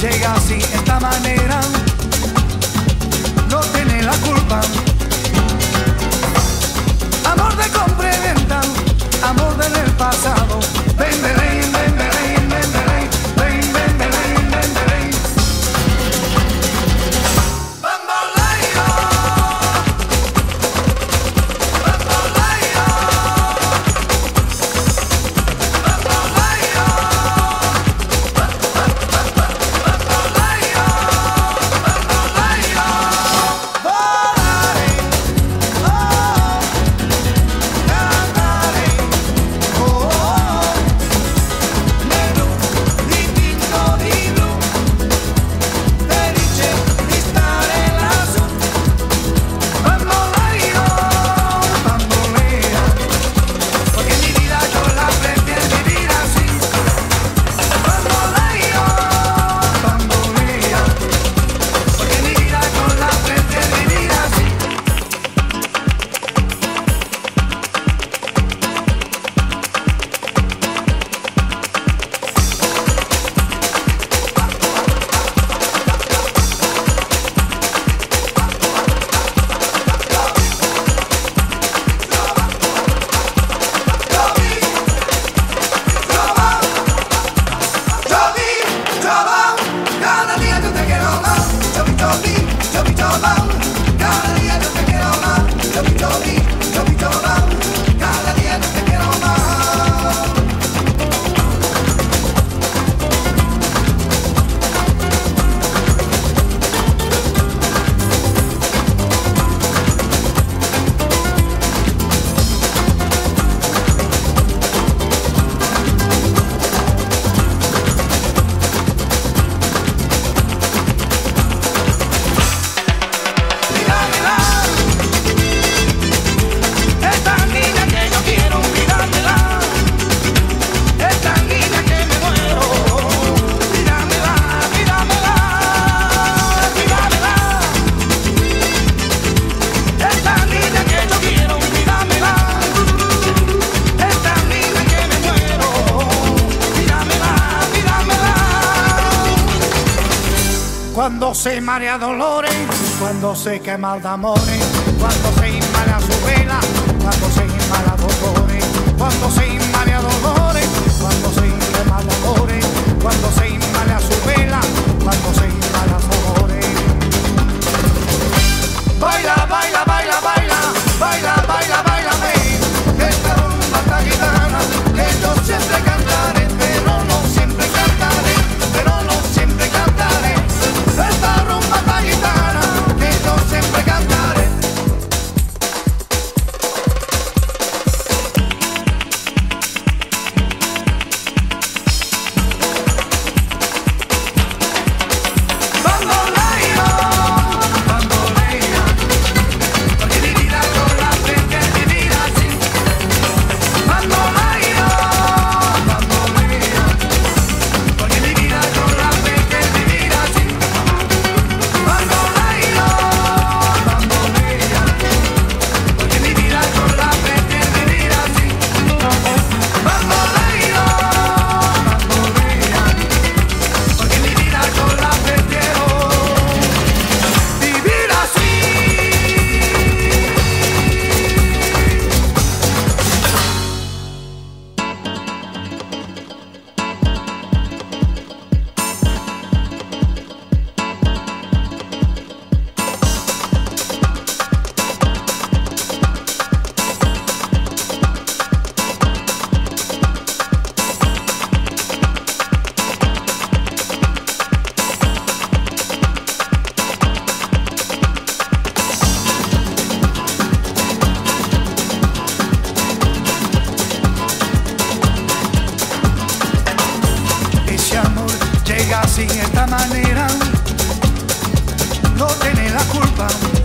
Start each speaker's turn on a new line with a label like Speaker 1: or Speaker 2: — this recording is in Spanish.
Speaker 1: llega así, esta manera, no tiene la culpa. Amor de compra y venta, amor del pasado. cuando se marea dolores, cuando se quema el amor, cuando se inmala su manera no tiene la culpa.